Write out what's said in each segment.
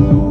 you.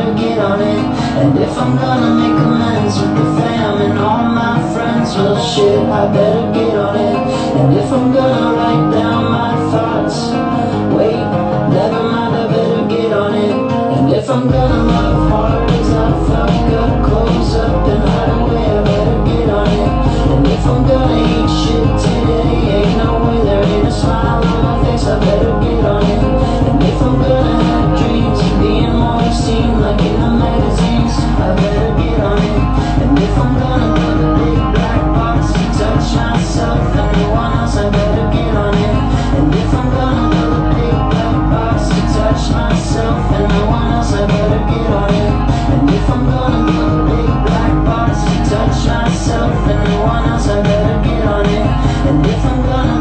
better get on it. And if I'm gonna make amends with the fam and all my friends Well shit, I better get on it. And if I'm gonna write down my thoughts Wait, never mind, I better get on it. And if I'm gonna love hard as I fuck up Close up and hide away, I better get on it. And if I'm gonna eat shit today Ain't no way there ain't a smile on my face, I better get on it. myself and anyone else I better get on it. And if I'm gonna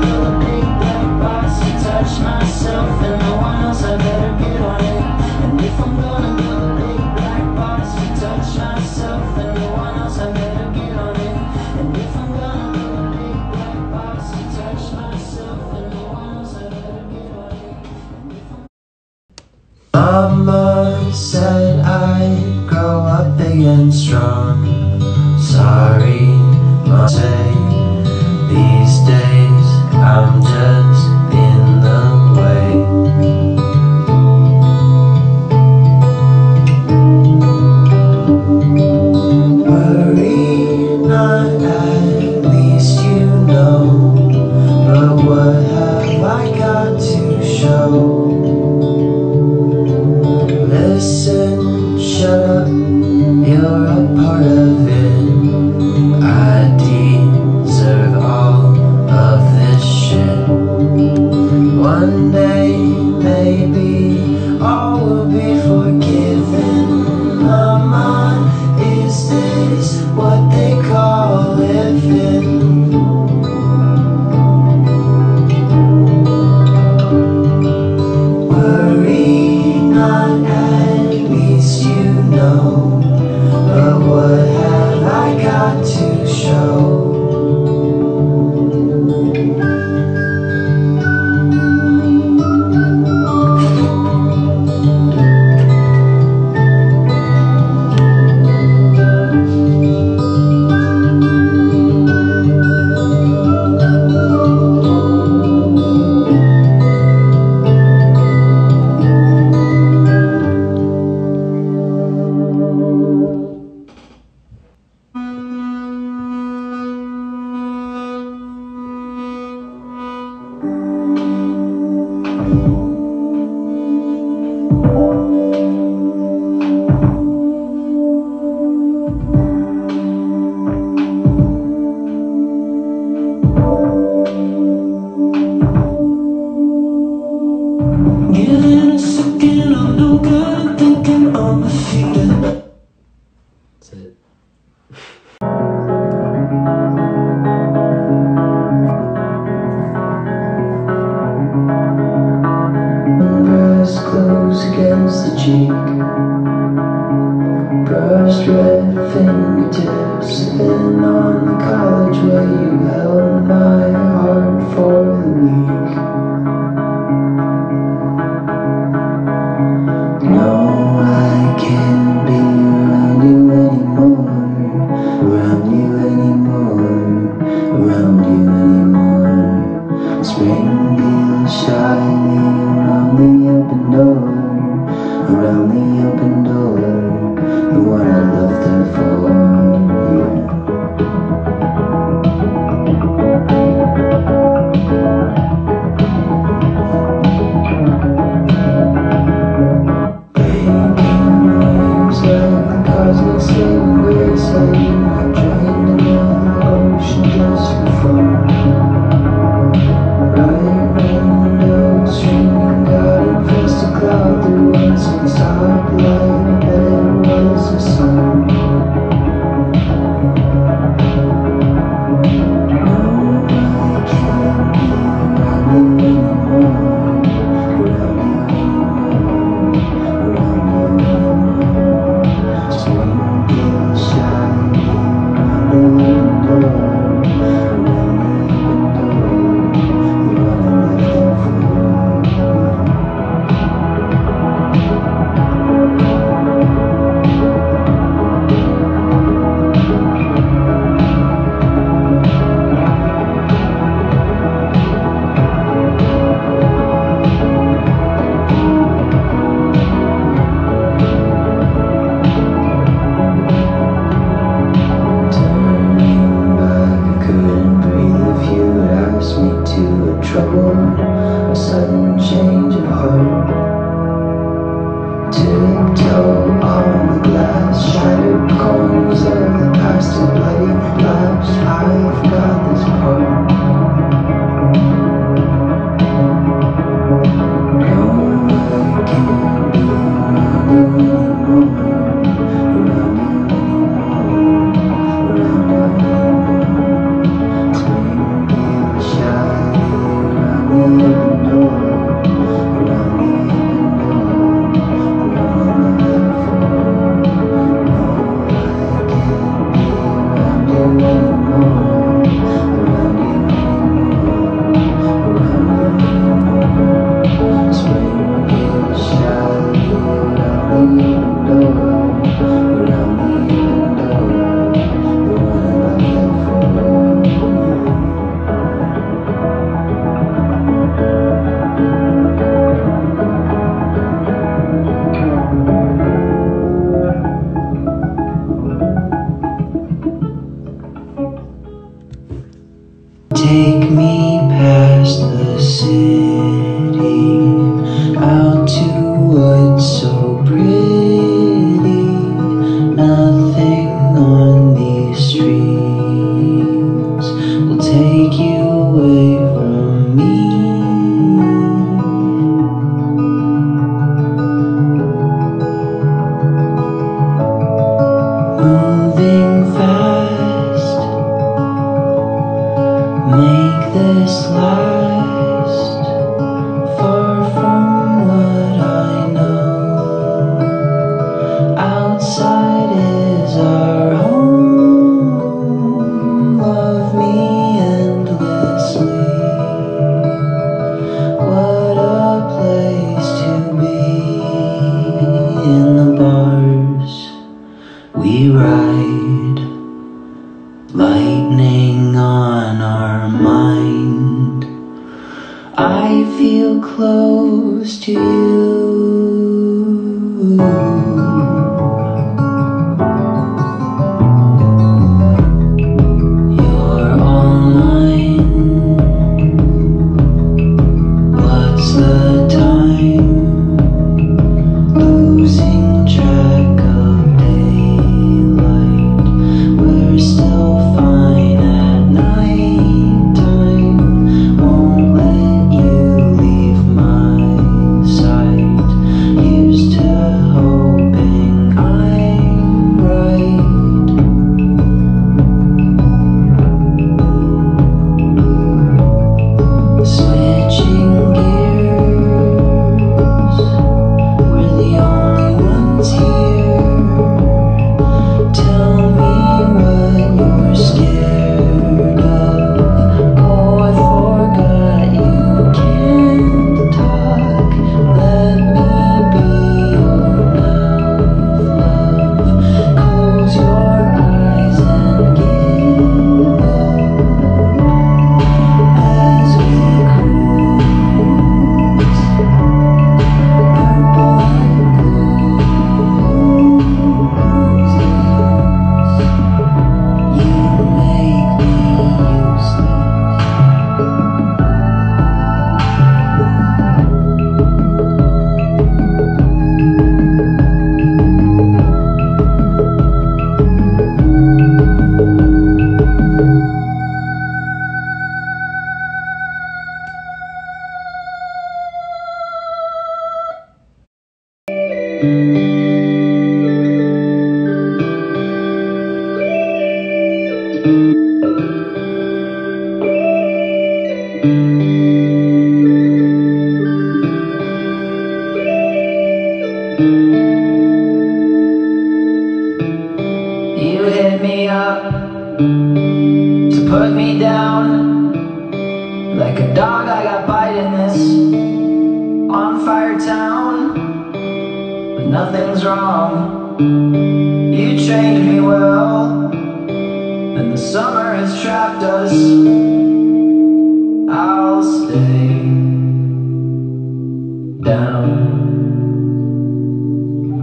is what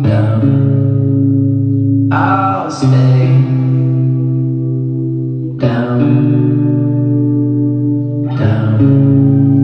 down. I'll stay down, down.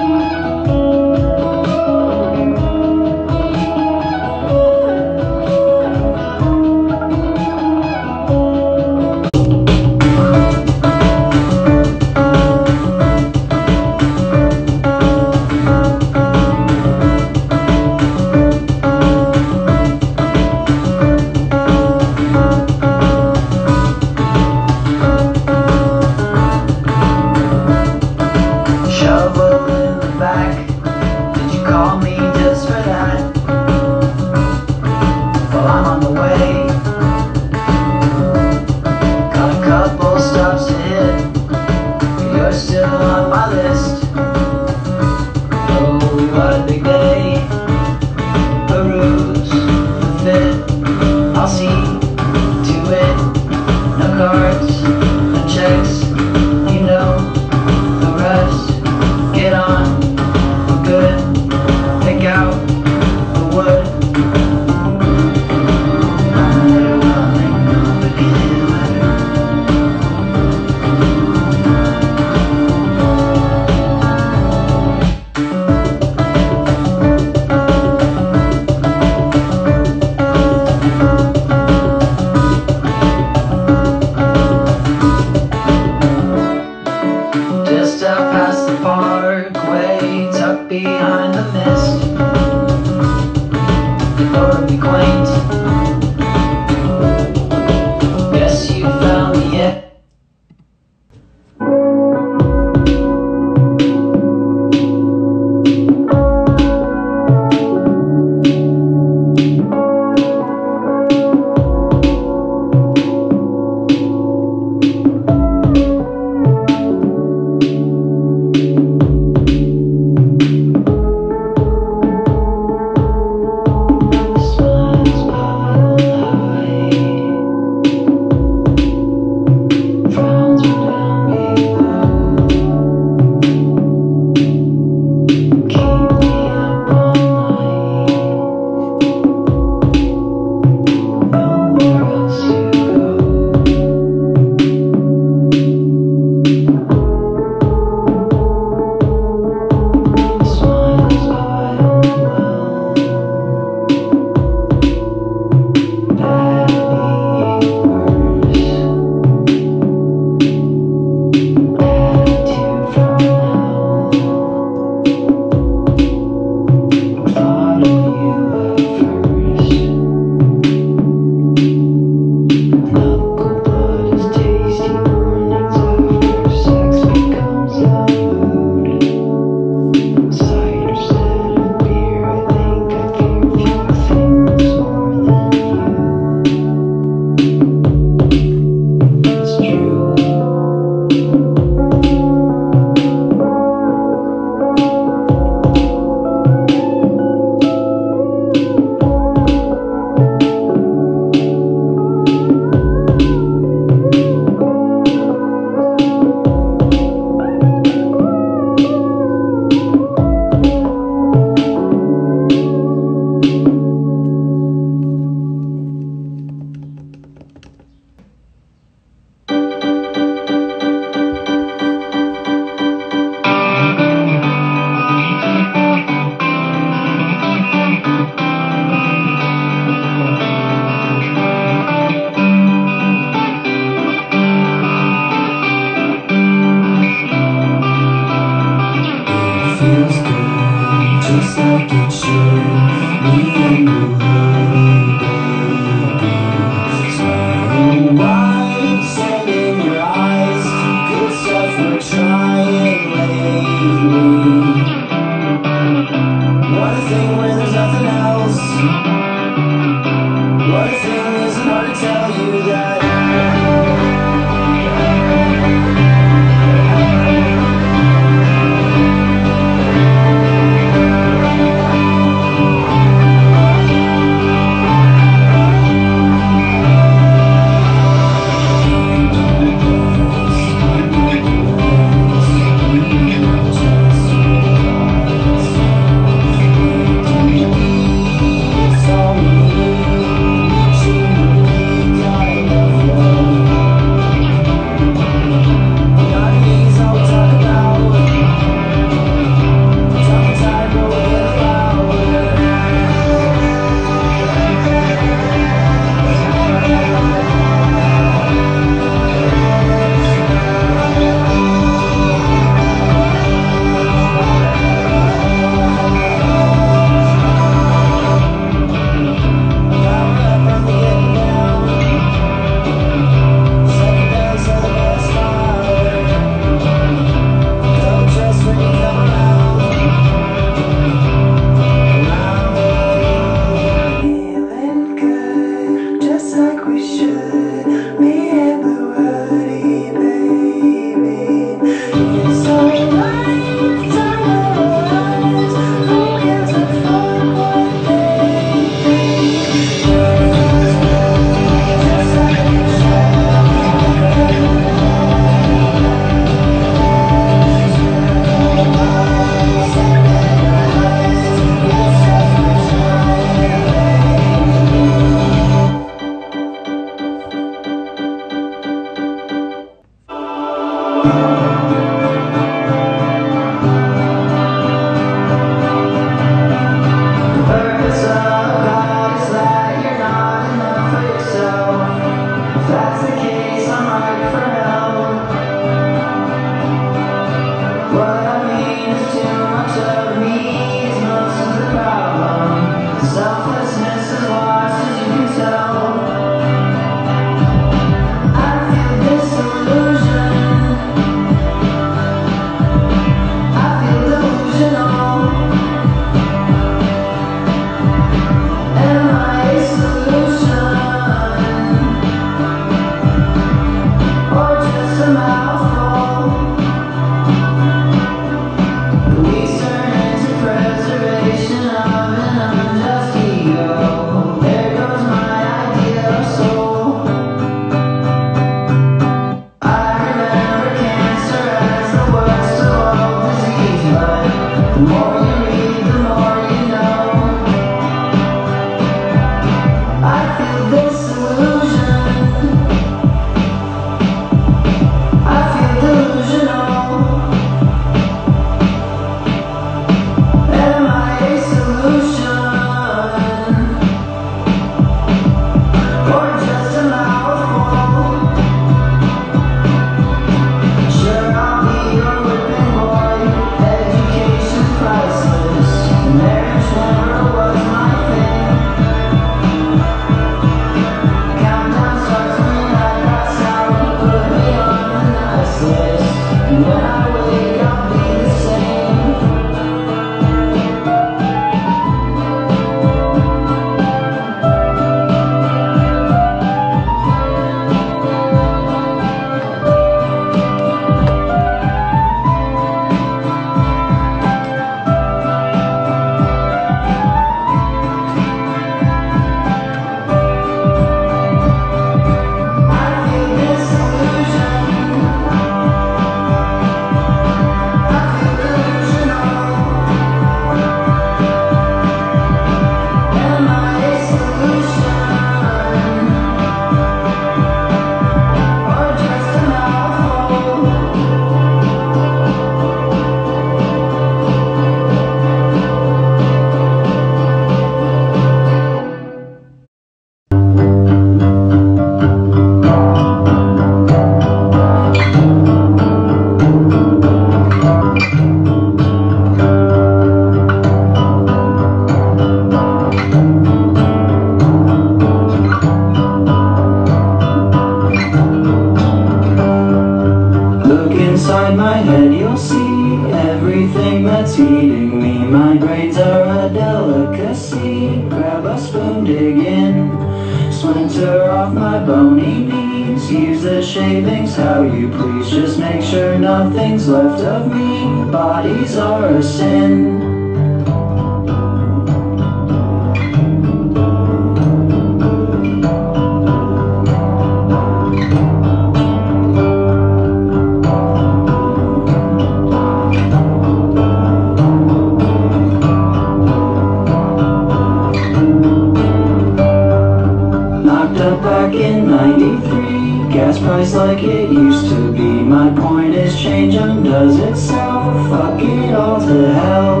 back in 93 Gas price like it used to be. My point is change undoes itself Fuck it all to hell.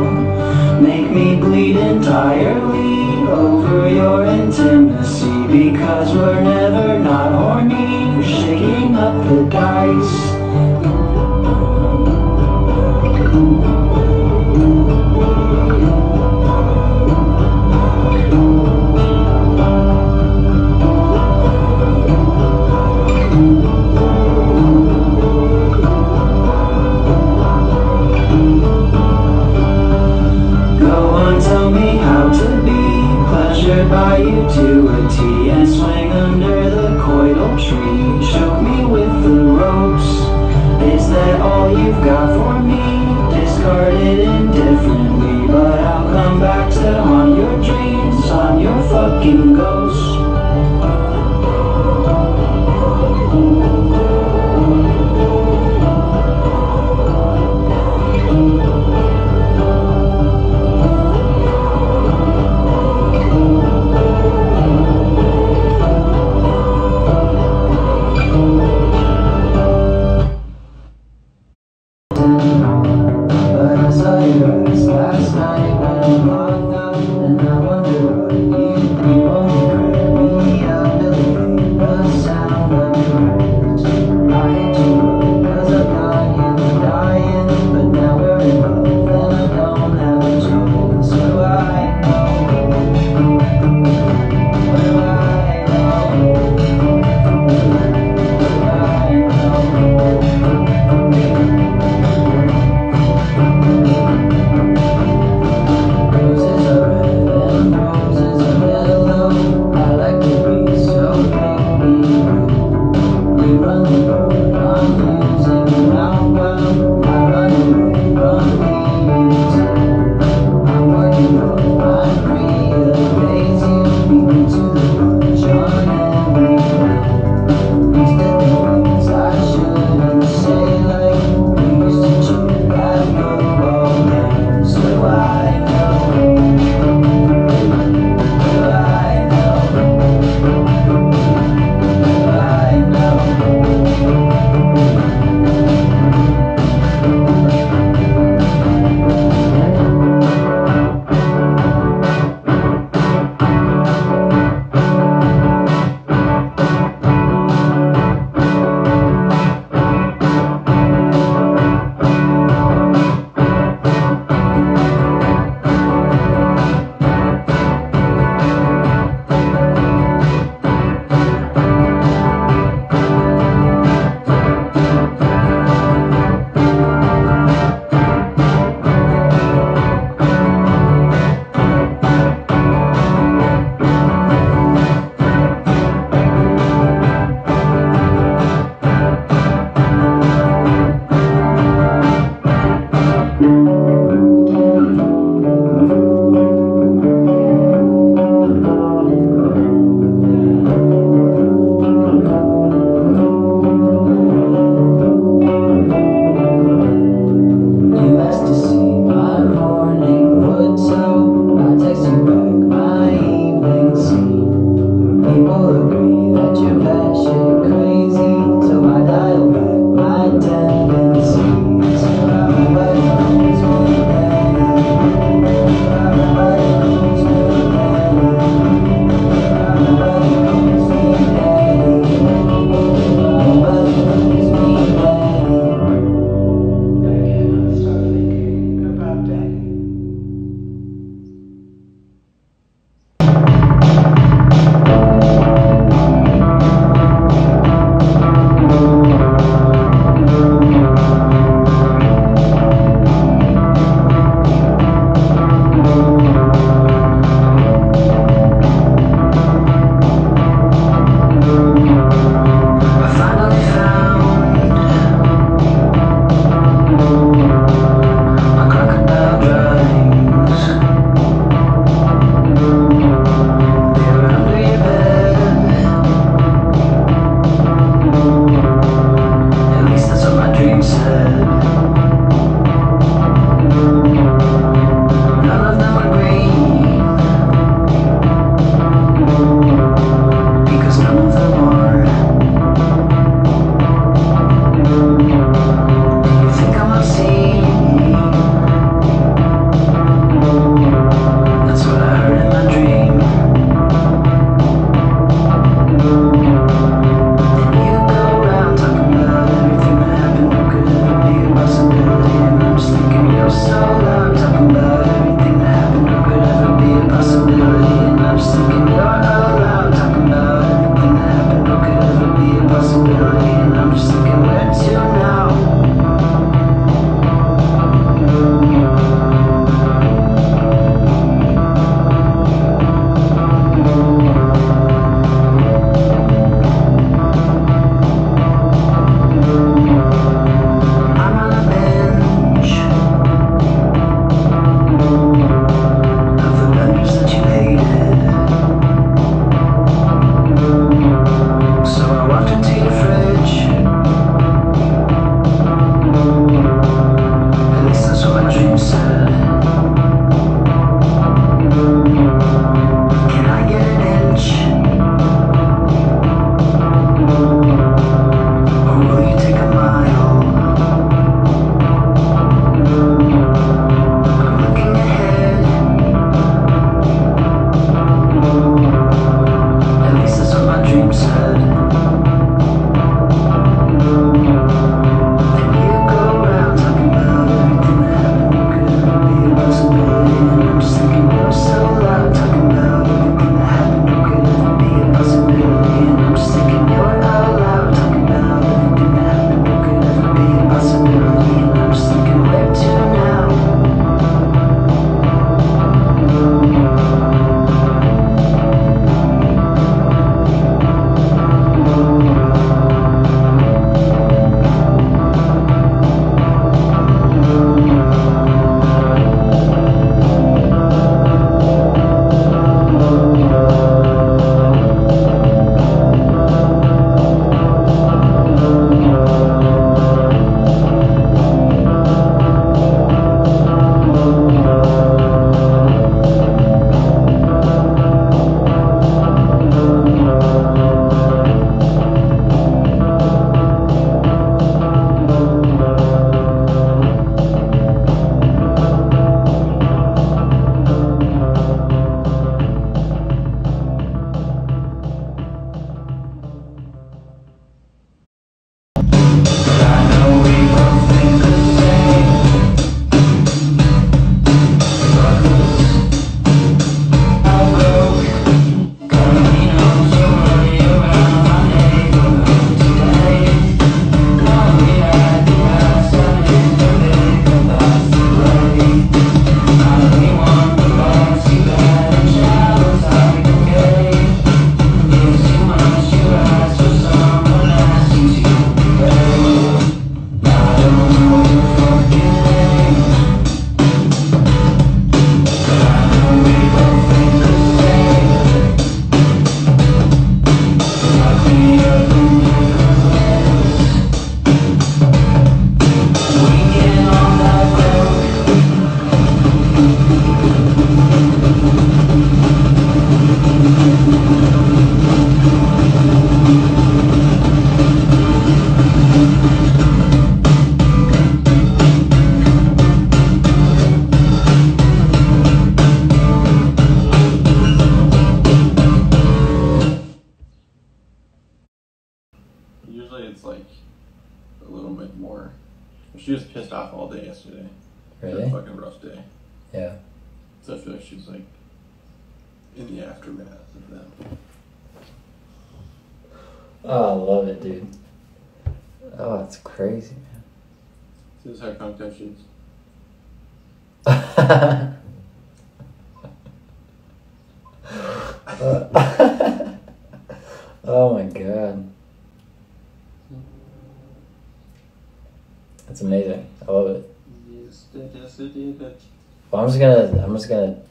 Make me bleed entirely Over your intimacy. Because we're never not horny. Shaking up the dice. by you to a tee and swing under the coital tree. Choke me with the ropes. Is that all you've got for me? Discarded indifferently, but I'll come back to haunt your dreams on your fucking ghost.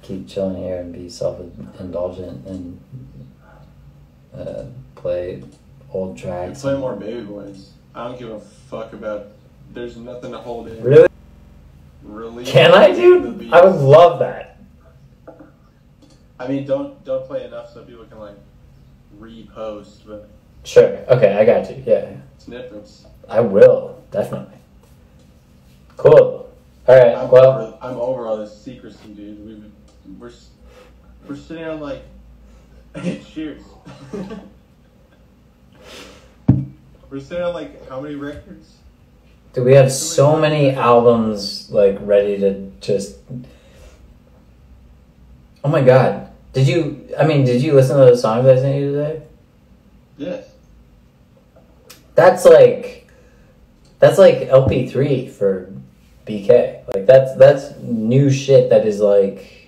Keep chilling here and be self indulgent and uh, play old tracks. play more baby boys. I don't give a fuck about. There's nothing to hold in. Really? Really? Can I, dude? I would love that. I mean, don't don't play enough so people can like repost, but Sure. Okay, I got you. Yeah, snippets. I will definitely. Cool. All right. I'm, Well, over, I'm over all this secrecy, dude. We've, we're we're sitting on like cheers. we're sitting on like how many records? do we have so many albums like ready to just? Oh my god! Did you? I mean, did you listen to the songs I sent you today? Yes. That's like, that's like LP three for BK. Like that's that's new shit. That is like.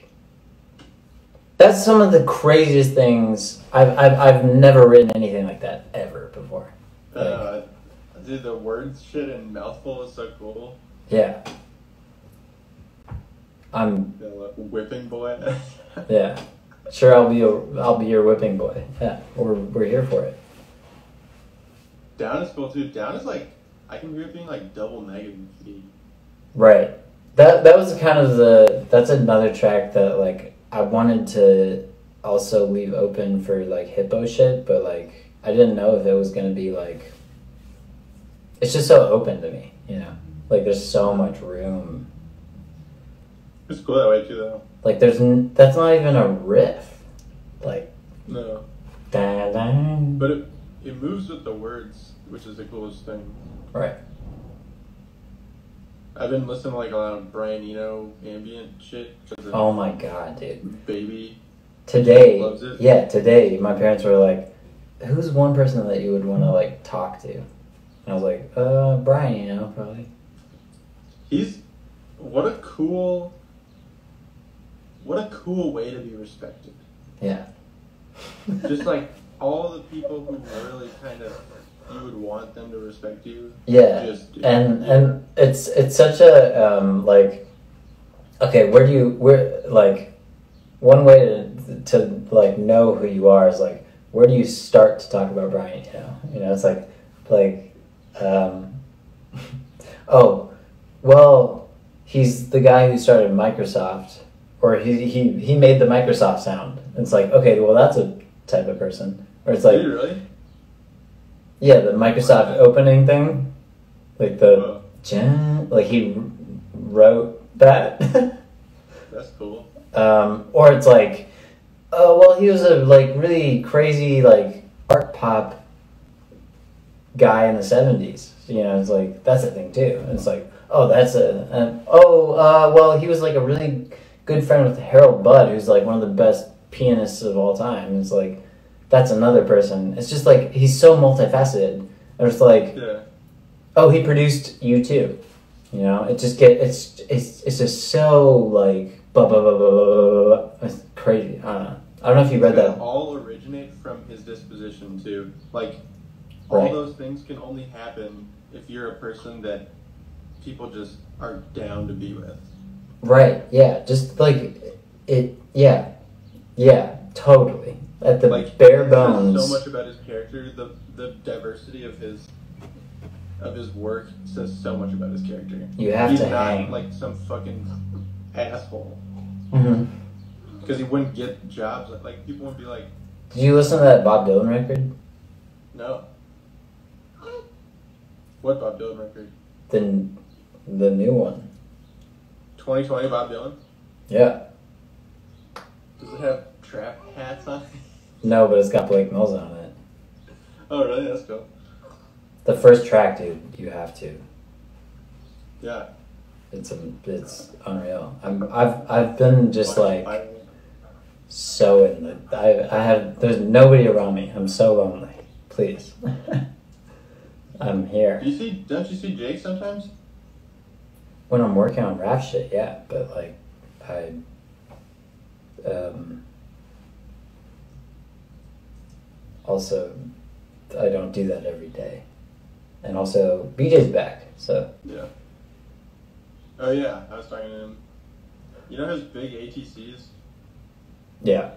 That's some of the craziest things I've I've, I've never written anything like that ever before. Uh, dude, the words shit and mouthful is so cool. Yeah. I'm The whipping boy. yeah. Sure, I'll be your I'll be your whipping boy. Yeah, we're we're here for it. Down is cool too. Down is like I can agree with being like double negative key. Right. That that was kind of the that's another track that like I wanted to also leave open for like hippo shit, but like I didn't know if it was gonna be like it's just so open to me, you know? Like there's so much room. It's cool that way too, though. Like there's n- that's not even a riff. Like No, dun. but it it moves with the words, which is the coolest thing. Right. I've been listening to like a lot of Brian Eno ambient shit Oh my god, dude. Baby. Today, yeah, today my parents were like, "Who's one person that you would want to like talk to?" And I was like, "Uh, Brian, you know, probably." He's what a cool, what a cool way to be respected. Yeah. Just like all the people who really kind of you would want them to respect you. Yeah, Just and and it's it's such a um like, okay, where do you where like, one way to to like know who you are is like where do you start to talk about Brian? You know, you know, it's like like, um, oh, well, he's the guy who started Microsoft, or he he he made the Microsoft sound. It's like okay, well that's a type of person. Or it's like really? Yeah, the Microsoft opening thing, like the Whoa, Jan, like he wrote that. that's cool. um, or it's like, oh well, he was a like really crazy like art pop guy in the seventies. You know, it's like that's a thing too. And it's like, oh, that's a, and oh, uh, well, he was like a really good friend with Harold Budd, who's like one of the best pianists of all time. It's like that's another person. It's just like he's so multifaceted. There's like Yeah. oh he produced U2 you know it just get it's it's it's just so like blah blah blah blah blah, blah, blah. it's crazy i don't know i don't know if you read It's gonna that all originate from his disposition too. Like all Right. those things can only happen if you're a person that people just are down to be with. right yeah just like it yeah yeah totally at the Like bare bones So much about his character, the the diversity of his of his work says so much about his character. you have He's to not hang like some fucking asshole mm-hmm. because he wouldn't get jobs. Like people would be like, did you listen to that bob dylan record no. What Bob Dylan record? the the new one 2020 Bob Dylan. yeah Does it have trap hats on? No but it's got blake mills on it Oh really? That's cool. The first track, dude, you have to. Yeah. It's a, it's unreal. I'm I've I've been just like so in the I I have there's nobody around me. I'm so lonely. Please. I'm here. Do you see? Don't you see Jake sometimes? When I'm working on rap shit, yeah, but like I um also I don't do that every day. And also BJ's back, so Yeah. Oh yeah, I was talking to him. You know his big ATCs? yeah.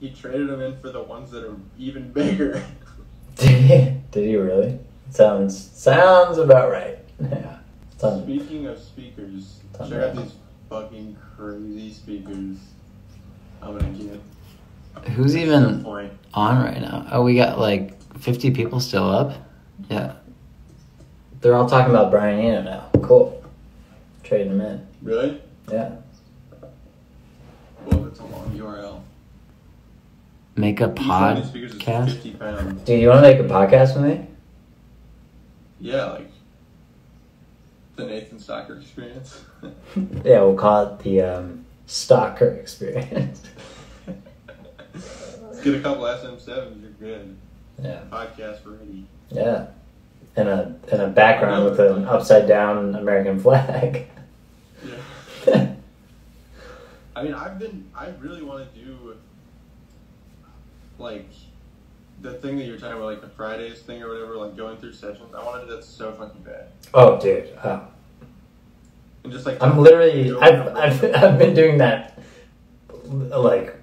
He traded them in for the ones that are even bigger. Did he, did he really? Sounds sounds about right. Yeah. Sounds, Speaking of speakers, check out these fucking crazy speakers. I'm gonna get. Who's even on right now? Oh, we got like 50 people still up. Yeah. They're all talking about Brian Eno now. Cool. Trading him in. Really? Yeah. Well, that's a long URL. Make a Each one of these speakers is podcast. 50. Dude, you want to make a podcast with me? Yeah, like the Nathan Stocker experience. Yeah, we'll call it the um, Stalker Experience. Get a couple SM7s, you're good. yeah. Podcast ready. Yeah. And a and a background with an upside down American flag. Yeah. I mean, I've been, I really want to do, like, the thing that you were talking about, like the Fridays thing or whatever, like going through sessions. I want to do that so fucking bad. oh, dude. Oh. And just like, I'm literally I've, I've I've been doing that like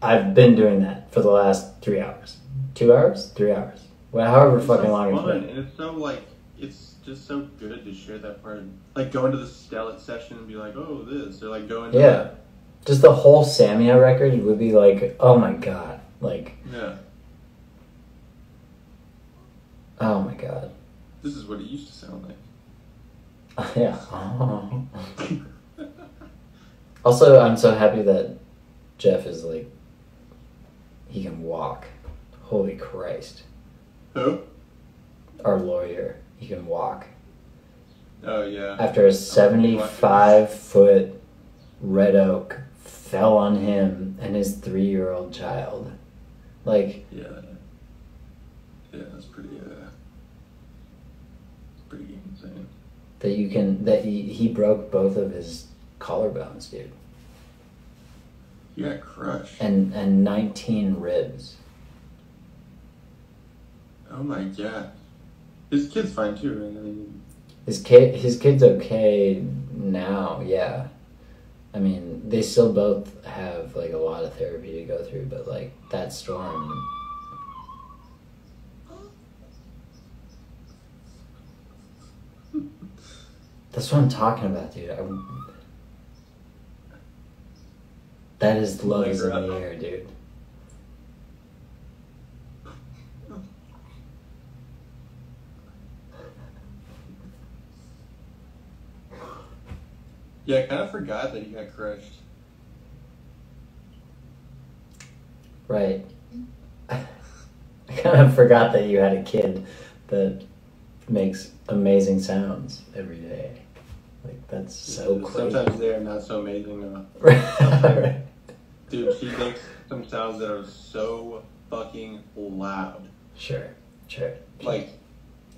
I've been doing that for the last three hours. Two hours? Three hours. Well however it's fucking so long it's fun, been. and it's so like, it's just so good to share that part. Like going to the Stellit session and be like, oh, this, or like going Yeah. Just the whole Samia record would be like, oh my god. Like, yeah, oh my god. this is what it used to sound like. yeah. Also, I'm so happy that Jeff is like he can walk. Holy Christ. Who? Our lawyer. He can walk. Oh yeah. after a 75 foot red oak fell on him and his three year old child. Like, Yeah. Yeah, that's pretty, uh, pretty insane. that you can, that he, he broke both of his collarbones, dude. You got crushed. And, and 19 ribs. Oh my god. His kid's fine too, right? I mean, His kid, his kid's okay now, yeah. I mean, they still both have like a lot of therapy to go through, but like that storm. That's what I'm talking about, dude. I, that is love is in the air, dude. yeah, I kind of forgot that he got crushed. Right. I kind of forgot that you had a kid that makes amazing sounds every day. Like that's so crazy. Sometimes they're not so amazing though. right. Dude, she makes some sounds that are so fucking loud. Sure, sure. Like,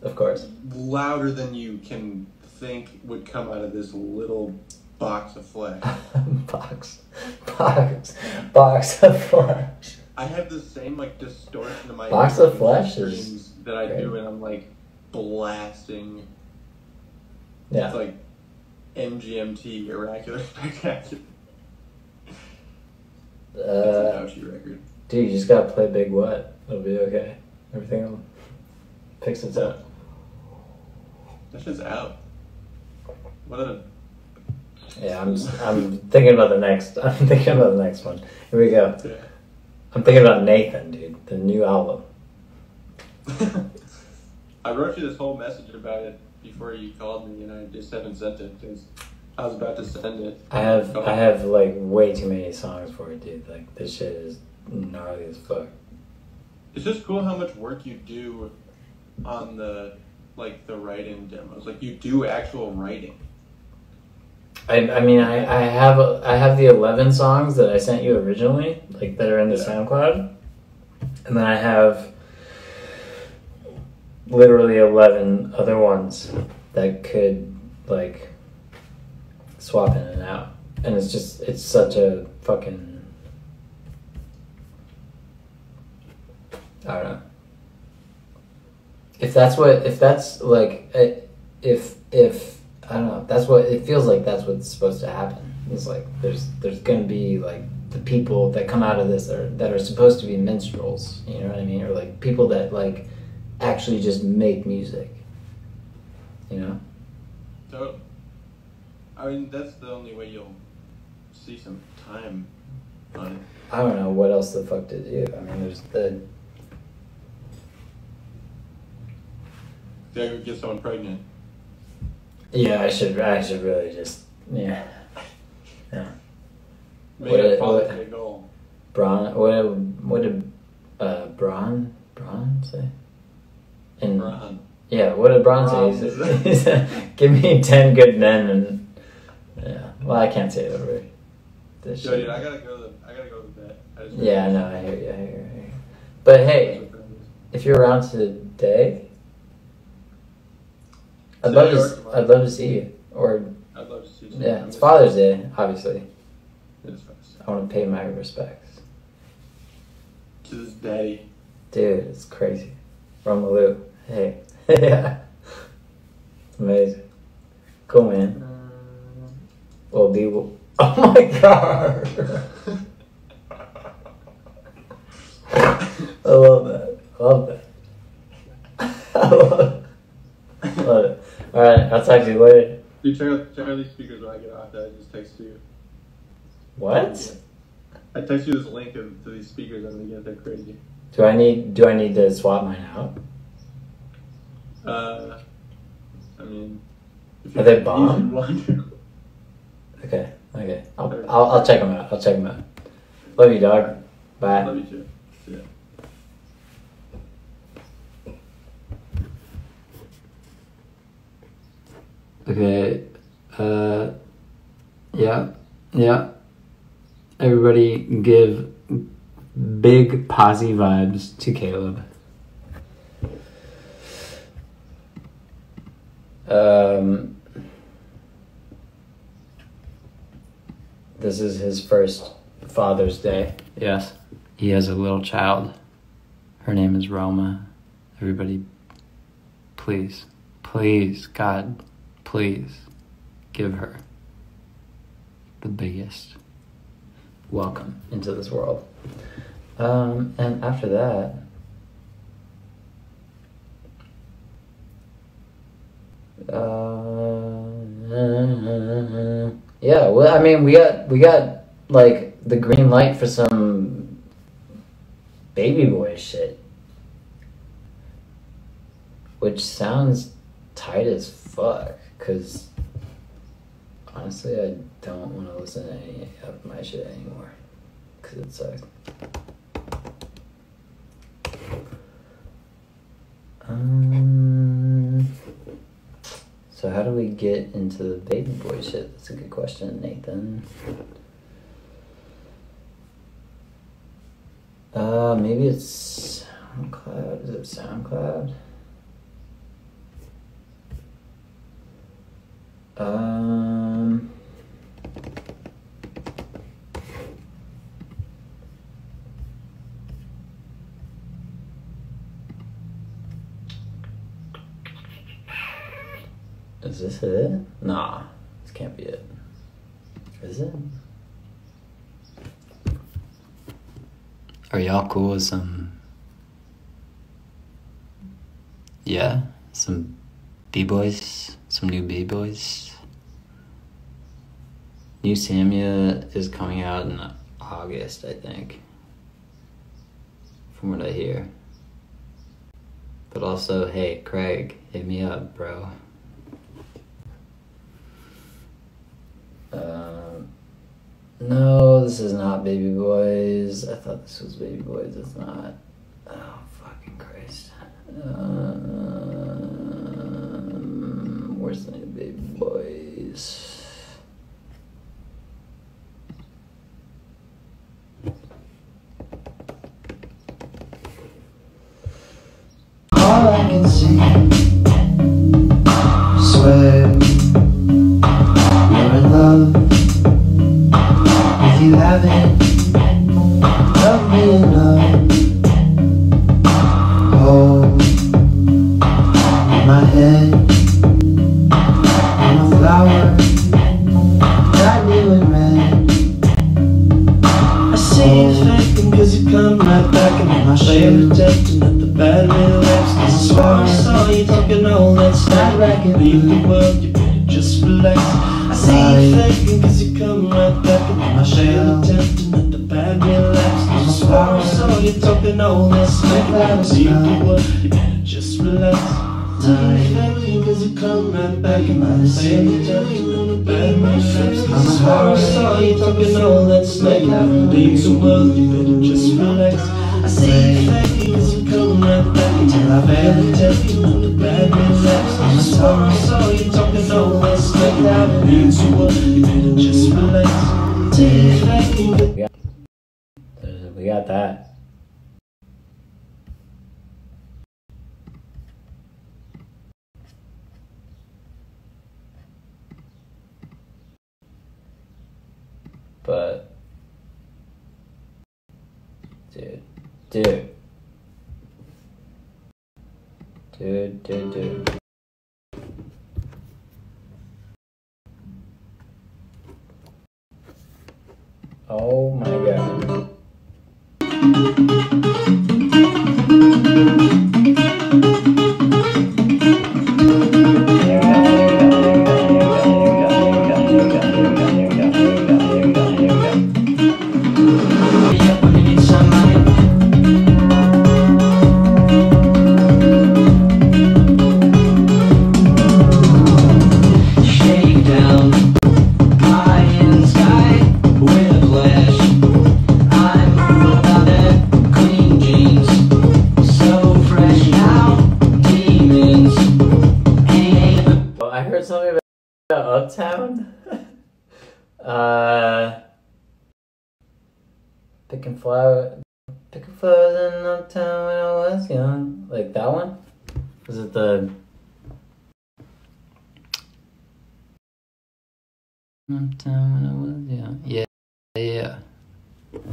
Of course. louder than you can think would come out of this little box of flesh. box, box, box of flesh. I have the same like distortion in my Box of flesh is that I do, great. and I'm like blasting. Yeah. It's like MGMT oracular spectacular. It's an Uh, ouchie record. dude, you just gotta play Big What. It'll be okay. Everything will fix itself. That shit's out. What a Yeah, I'm. I'm thinking about the next. I'm thinking about the next one. Here we go. yeah. I'm thinking about Nathan, dude. The new album. I wrote you this whole message about it before you called me, and I just haven't sent it because I was about to send it. I have. I have like way too many songs for it, dude. Like this shit is gnarly as fuck. It's just cool how much work you do on the like the writing demos. Like you do actual writing. I, I mean I, I have a, I have the eleven songs that I sent you originally, like that are in the Yeah. SoundCloud, and then I have literally eleven other ones that could like swap in and out, and it's just it's such a fucking I don't know. If that's what if that's like eh, if if I don't know. That's what it feels like. That's what's supposed to happen. It's like there's there's gonna be like the people that come out of this are that are supposed to be minstrels. You know what I mean? Or like people that like actually just make music. You know? So, I mean, that's the only way you'll see some time on it. I don't know what else the fuck to do. I mean, there's the Did I get someone pregnant? yeah. I should I should really just yeah. Yeah. Make What- it a what- goal. Braun. What what did uh Braun Braun say? And Run. Yeah, what did Braun Braun. say? He said- Give me ten good men and. Well, I can't say it over this. Yo, dude, I gotta go to the, I gotta go to bed. I Yeah, I know. I hear you. I hear you. I hear you. But hey, if you're around today, I'd love to. I'd love to see you. Or I'd love to see you. yeah, it's Father's Day. Obviously, It's. I want to pay my respects, To this daddy. dude. It's crazy. Romalu. Hey, yeah, amazing. Cool, man. Well, be. Oh my god. I love that. I love that. I love it. Love it. All right, I'll talk to you later. Dude, check out, check out these speakers when I get off that I just text you. What? I text you this link of, to these speakers and they get they're crazy. Do I need? Do I need to swap mine out? Uh, I mean, if Are they bomb? Wonder- Okay. Okay. I'll, I'll, I'll check them out. I'll check them out. Love you, dog. Bye. Love you too. Yeah. Okay. Uh, yeah. Yeah. Everybody give big posy vibes to Caleb. Um, this is his first Father's Day. Yes. He has a little child. Her name is Roma. Everybody, please, please, God, please give her the biggest welcome into this world. Um, and after that, uh, yeah. Well, I mean, we got we got like the green light for some baby boy shit, which sounds tight as fuck. Cause honestly, I don't want to listen to any of my shit anymore. Cause it sucks. Um. So how do we get into the baby boy shit? That's a good question, Nathan. Uh, maybe it's SoundCloud. Is it SoundCloud? Um. Is this it? Nah, this can't be it. Is it? Are y'all cool with some? Yeah, some b boys, some new b boys. New Samia is coming out in August, I think. From what I hear. But also, hey, Craig, hit me up, bro. Um, no, this is not Baby Boys. I thought this was Baby Boys. It's not. Oh, fucking Christ. Um, where's the baby boys? My head. A flower that and red. I see you faking cause you come right back and my shame tempting at the bad relapse. This is why I saw you talking all that smack racket. Leave the world, you better just relax. I see you faking cause you come right back and my shame tempting at the bad relapse. This is why I saw you talking all that smack. Leave the world, you better come right back and my shame tempting at the bad relapse. This is why I saw talking all that smack. Leave the world, you something about Uptown. uh, picking flower, picking flowers in Uptown when I was young. Like that one? Was it the? Uptown when I was young. Yeah, yeah,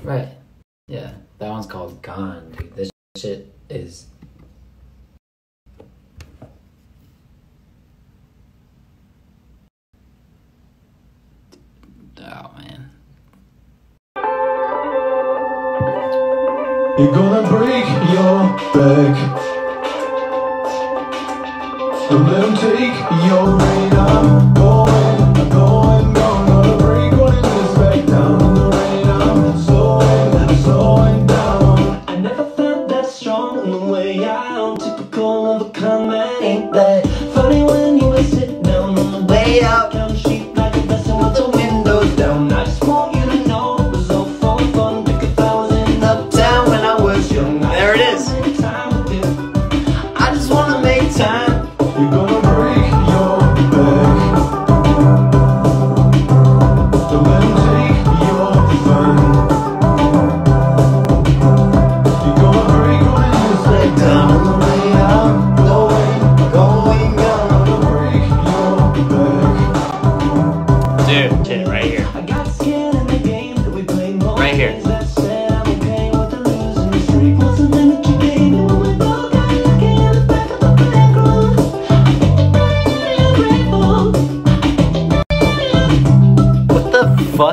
right. Yeah, that one's called Gone, dude. This shit is. Oh man. You're gonna break your back. And let take your brain.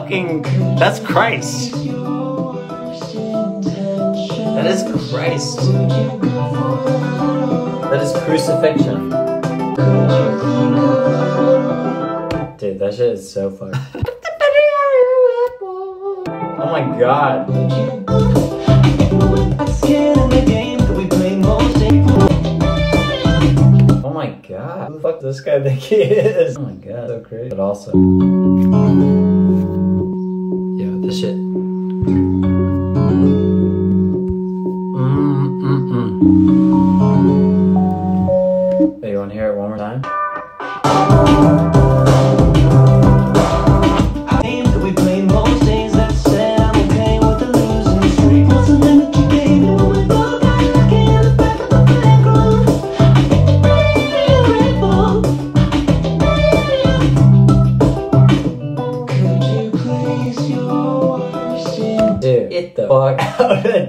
Fucking. That's Christ. That is Christ. That is crucifixion. Dude, that shit is so fucked. oh my god. Oh my god. Who the fuck does this guy think he is? Oh my god, so crazy. But also. Yeah,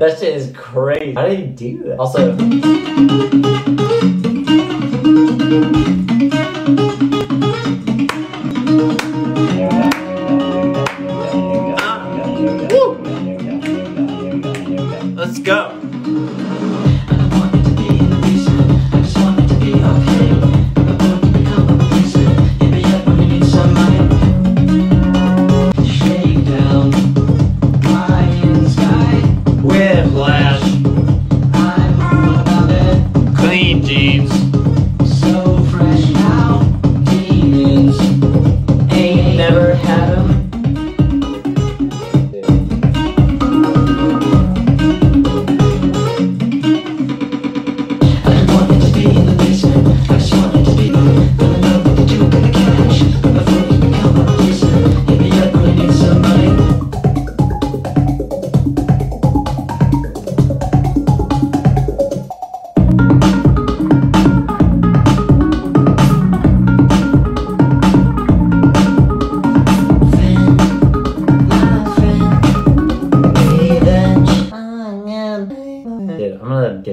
That shit is crazy. How did he do that? Also,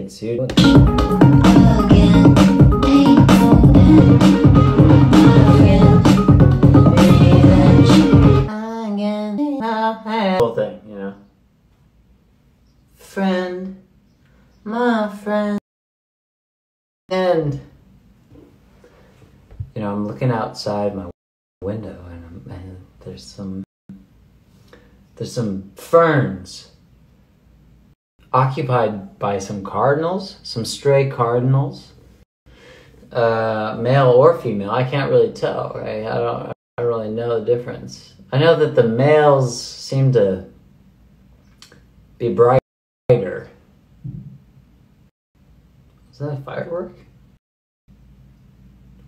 Get sued. Whole thing, you know. Friend, my friend, and you know, I'm looking outside my window, and, and there's some there's some ferns occupied by some cardinals, some stray cardinals, uh, male or female. I can't really tell, right? I don't, I really know the difference. I know that the males seem to be brighter. Is that a firework?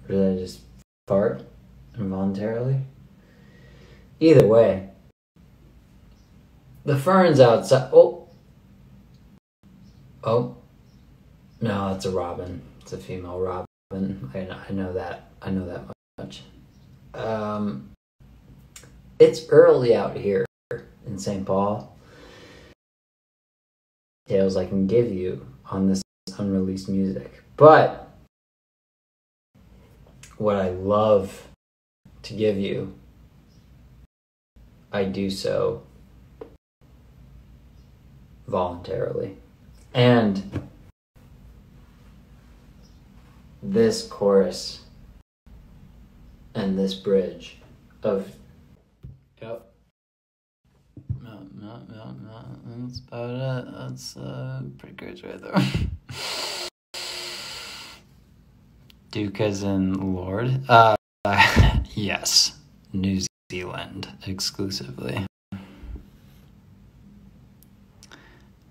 Or did I just fart involuntarily? Either way, the ferns outside. Oh, Oh, no, it's a robin. It's a female robin. I know, I know that. I know that much. Um, it's early out here in St. Paul. Tales I can give you on this unreleased music, but what I love to give you, I do so voluntarily. And this chorus and this bridge of yep. No, no, no, no. That's about it. That's uh, pretty good right there. Duke as in Lorde? Uh, yes. New Zealand exclusively.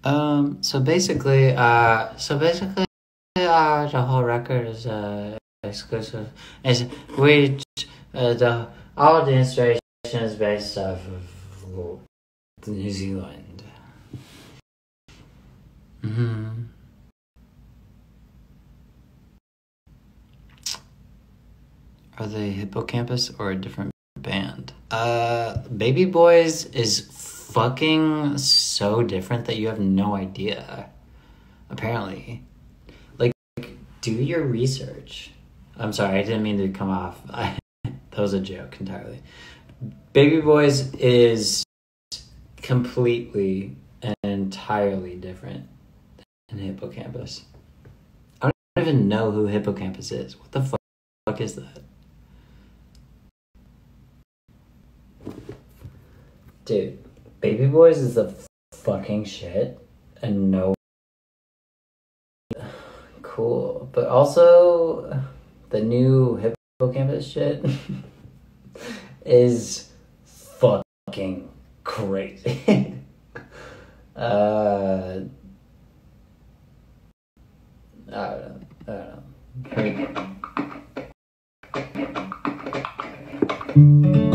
Um, so basically, uh, so basically, uh, the whole record is, uh, exclusive. Is uh, the, all the inspiration is based off of New Zealand. hmm Are they Hippo Campus or a different band? Uh, Baby Boys is fucking so different that you have no idea. Apparently. Like, do your research. I'm sorry, I didn't mean to come off. I, that was a joke entirely. Baby Boys is completely and entirely different than Hippo Campus. I don't even know who Hippo Campus is. What the fuck, fuck is that? Dude, Baby Boys is the fucking shit, and no. Cool, but also the new Hippo Campus shit is fucking crazy. uh, I don't know. I don't know.